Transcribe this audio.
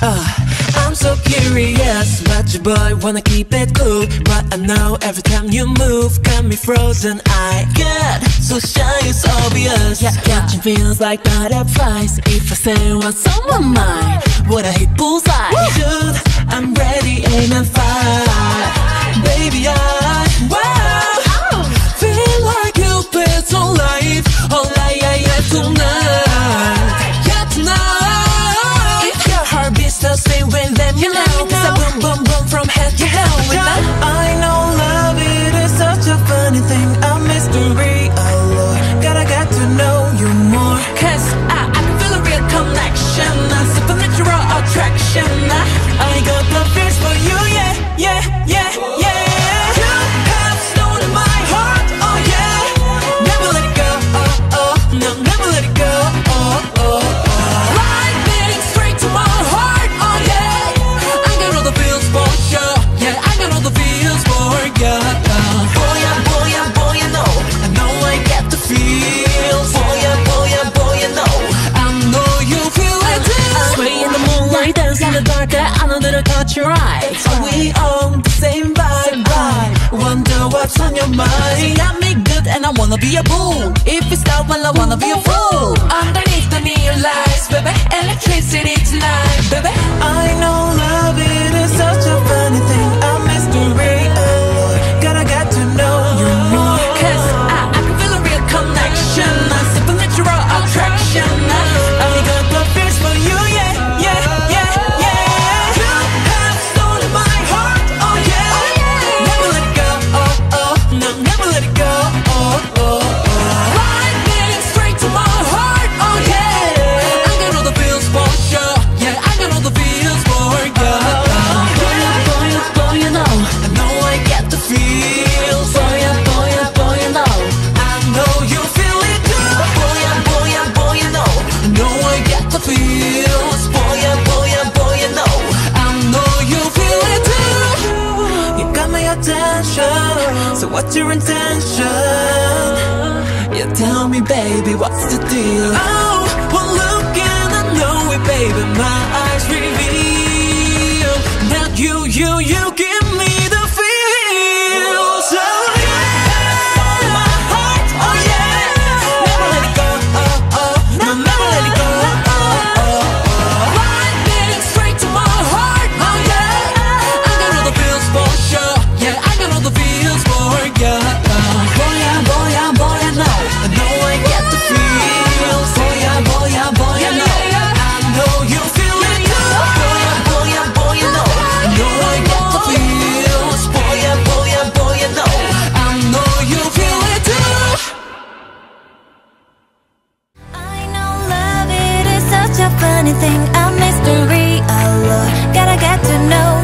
Uh, I'm so curious, but your boy wanna keep it cool. But I know every time you move, got me frozen. I get so shy, it's obvious. Yeah, catching feels like butterflies. If I say what's on my mind. anything. never caught your eye. Are we on the same vibe? I wonder what's on your mind. You got me good and I wanna be a fool. If you stop, well, I wanna be a fool. Underneath the neon lights, baby, electricity tonight, baby. attention So what's your intention? Yeah, tell me, baby, what's the deal? Oh, one look and I know it, baby My eyes reveal That you, you, you give funny thing, a mystery, a lure. Gotta get to know